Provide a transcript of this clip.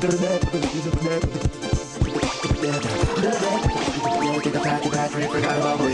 Forgot about.